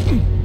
Hmm.